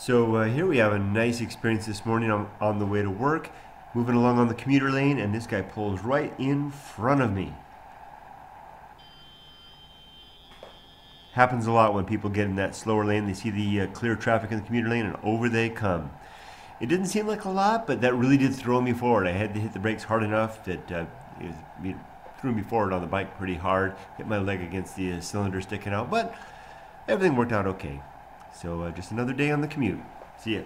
So uh, here we have a nice experience this morning on, on the way to work, moving along on the commuter lane, and this guy pulls right in front of me. Happens a lot when people get in that slower lane. They see the uh, clear traffic in the commuter lane, and over they come. It didn't seem like a lot, but that really did throw me forward. I had to hit the brakes hard enough that uh, it, it threw me forward on the bike pretty hard. Hit my leg against the uh, cylinder sticking out, but everything worked out okay. So uh, just another day on the commute. See ya.